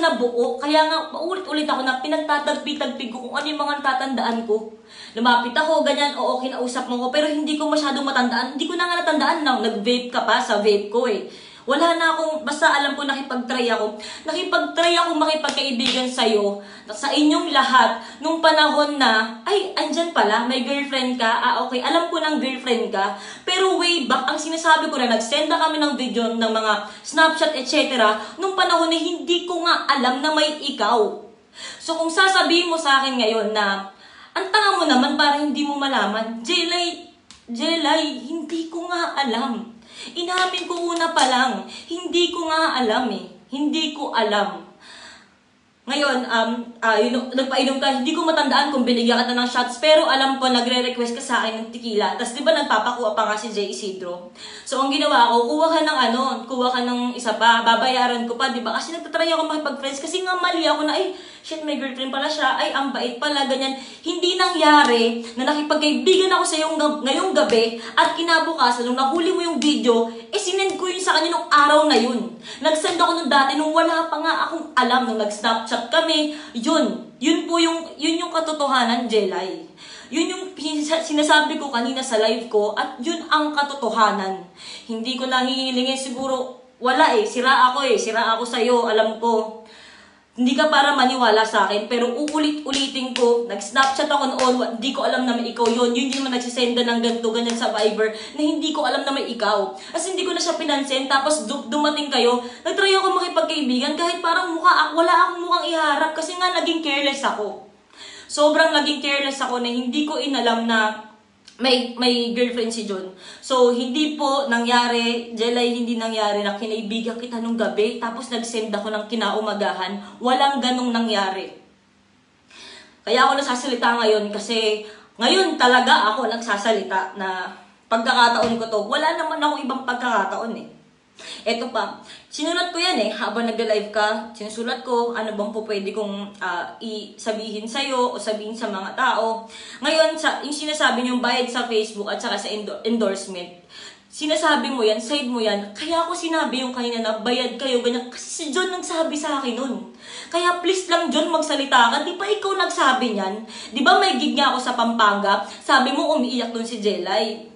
na buo. Kaya nga, paulit-ulit ako na pinagtatagpi-tagpig ko kung ano yung mga natatandaan ko. Lumapit ako, ganyan, oo, kinausap mo ko, pero hindi ko masyadong matandaan. Hindi ko na nga natandaan na nag-vape ka pa sa vape ko eh. Wala na akong, basta alam ko nakipag-try ako. Nakipag-try ako makipagkaibigan sa'yo, sa inyong lahat, nung panahon na, ay, andyan pala, may girlfriend ka, ah, okay, alam ko ng girlfriend ka. Pero way back, ang sinasabi ko na, nag-send na kami ng video ng mga Snapchat, etc. Nung panahon na hindi ko nga alam na may ikaw. So kung sasabihin mo sa akin ngayon na, ang tanga mo naman para hindi mo malaman, Jelay, Jelay, hindi ko nga alam. Inamin ko una pa lang, hindi ko nga alam eh. Hindi ko alam. Ngayon, um, uh, yun, nagpainom ka, hindi ko matandaan kung binigyan ka ng shots, pero alam ko, nagre-request ka sa akin ng tequila. Tapos di ba nagpapakuha pa nga si Jay Isidro? So ang ginawa ko, kuha ka ng ano, kuha ka ng isa pa, babayaran ko pa, di ba? Kasi nagtatry ako makipag-friends, kasi nga mali ako na, ay, shit, may girlfriend pala siya, ay, ang bait pala, ganyan. Hindi nangyari na nakipagkaibigan ako sa yung ngayong gabi, at kinabukasan, nung nahuli mo yung video, eh, sinend sa kanya nung araw na yun. Nag-send ako nung dati, nung wala pa nga akong alam, nung nag-snapchat kami, yun. Yun po yung, yun yung katotohanan, Jelay. Yun yung sinasabi ko kanina sa live ko at yun ang katotohanan. Hindi ko nangihilingin siguro, wala eh, sira ako eh, sira ako sa'yo, alam ko. Hindi ka para maniwala sa akin, pero uulit-ulitin ko, nag-snapchat ako noon, hindi ko alam na may ikaw yun. Yun yung nagsisenda ng ganito, ganyan sa Viber, na hindi ko alam na may ikaw. As hindi ko na siya pinansin, tapos dumating kayo, nagtry ako makipagkaibigan, kahit parang mukha, wala akong mukhang iharap, kasi nga naging careless ako. Sobrang naging careless ako na hindi ko inalam na may may girlfriend si John. So, hindi po nangyari, Jelay, hindi nangyari na kinaibigan kita nung gabi, tapos nag-send ako ng kinaumagahan. Walang ganong nangyari. Kaya ako nagsasalita ngayon kasi ngayon talaga ako nagsasalita na pagkakataon ko to. Wala naman ako ibang pagkakataon eh. Ito pa, sinulat ko yan eh, habang nagla-live ka, sinusulat ko ano bang po pwede kong uh, i-sabihin sa'yo o sabihin sa mga tao. Ngayon, sa, yung sinasabi niyong bayad sa Facebook at saka sa endo- endorsement, sinasabi mo yan, side mo yan, kaya ako sinabi yung kanina na bayad kayo, ganyan, kasi si John nagsabi sa akin nun. Kaya please lang John, magsalita ka, di ba ikaw nagsabi niyan? Di ba may gig nga ako sa Pampanga, sabi mo umiiyak dun si Jelay.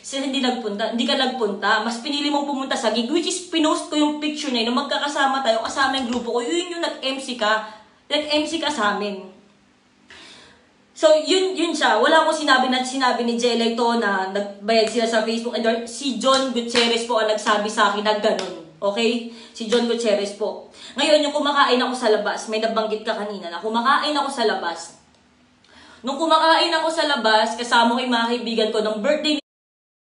Sila hindi nagpunta, hindi ka nagpunta, mas pinili mong pumunta sa gig, which is pinost ko yung picture na yun, magkakasama tayo, kasama yung grupo ko, yun yung nag-MC ka, nag-MC ka sa amin. So, yun, yun siya. Wala akong sinabi na sinabi ni Jelay to na nagbayad sila sa Facebook. And si John Gutierrez po ang nagsabi sa akin na ganun. Okay? Si John Gutierrez po. Ngayon, yung kumakain ako sa labas, may nabanggit ka kanina na kumakain ako sa labas. Nung kumakain ako sa labas, kasama ko yung mga kaibigan ko ng birthday